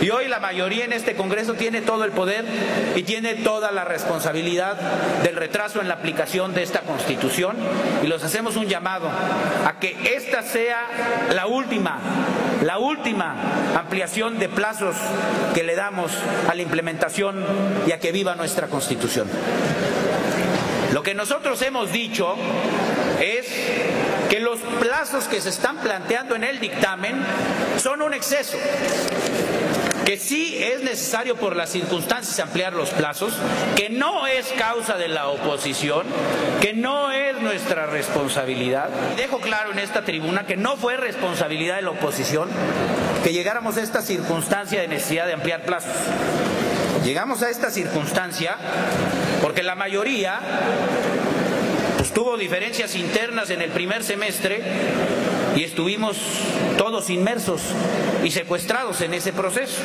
Y hoy la mayoría en este Congreso tiene todo el poder y tiene toda la responsabilidad del retraso en la aplicación de esta Constitución y los hacemos un llamado a que esta sea la última, la última ampliación de plazos que le damos a la implementación y a que viva nuestra Constitución. Lo que nosotros hemos dicho es que los plazos que se están planteando en el dictamen son un exceso que sí es necesario por las circunstancias ampliar los plazos, que no es causa de la oposición, que no es nuestra responsabilidad. Dejo claro en esta tribuna que no fue responsabilidad de la oposición que llegáramos a esta circunstancia de necesidad de ampliar plazos. Llegamos a esta circunstancia porque la mayoría pues, tuvo diferencias internas en el primer semestre y estuvimos todos inmersos y secuestrados en ese proceso.